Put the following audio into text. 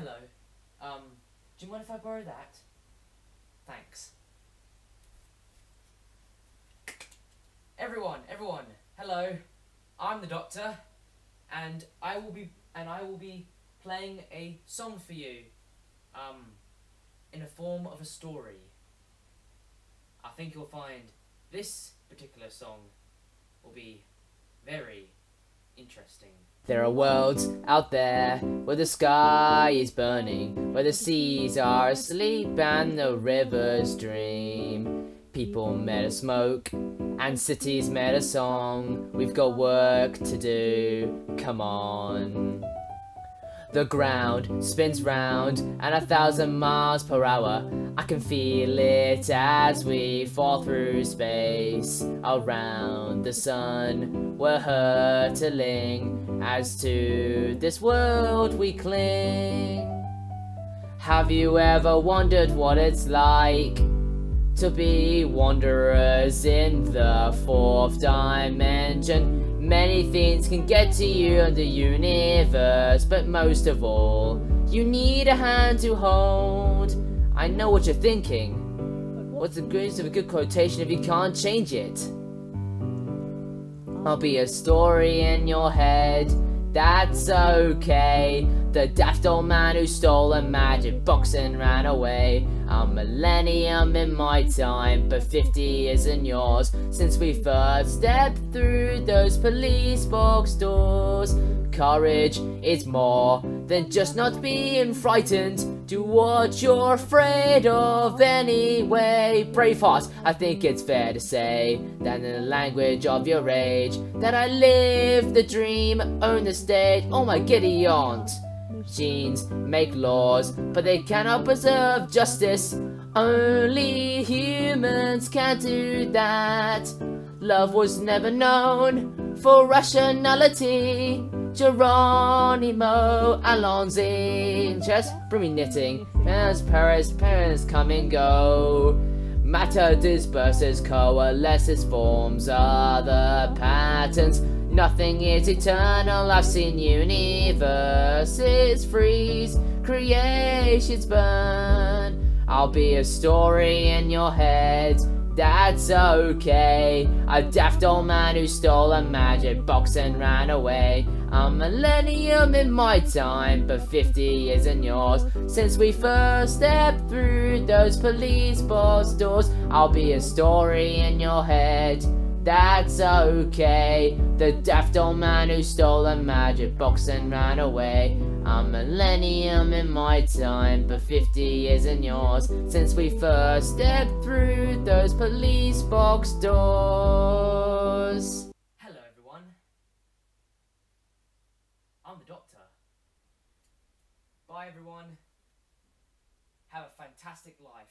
hello. Um, do you mind if I borrow that? Thanks. Everyone, everyone, hello. I'm the doctor, and I will be and I will be playing a song for you, um, in a form of a story. I think you'll find this particular song will be very interesting. There are worlds out there where the sky is burning, where the seas are asleep and the rivers dream. People made a smoke and cities made a song. We've got work to do, come on. The ground spins round at a thousand miles per hour. I can feel it as we fall through space around the sun. We're hurtling as to this world we cling. Have you ever wondered what it's like to be wanderers in the fourth dimension? Many things can get to you in the universe, but most of all, you need a hand to hold. I know what you're thinking. What's the greatest of a good quotation if you can't change it? I'll be a story in your head, that's okay. The daft old man who stole a magic box and ran away. A millennium in my time, but 50 isn't yours. Since we first stepped through those police box doors. Courage is more than just not being frightened. Do what you're afraid of anyway. Braveheart, I think it's fair to say that in the language of your age, that I live the dream, own the stage. Oh my giddy aunt. Machines make laws, but they cannot preserve justice. Only humans can do that. Love was never known for rationality. Geronimo Allons-y. Just bring me knitting. As Paris, parents come and go. Matter disperses, coalesces, forms other patterns. Nothing is eternal, I've seen universes freeze, creations burn. I'll be a story in your head, that's okay. A daft old man who stole a magic box and ran away. A millennium in my time, but 50 years in yours. Since we first stepped through those police box doors, I'll be a story in your head that's okay. The daft old man who stole a magic box and ran away. A millennium in my time, but 50 years in yours. Since we first stepped through those police box doors. Bye, everyone. Have a fantastic life.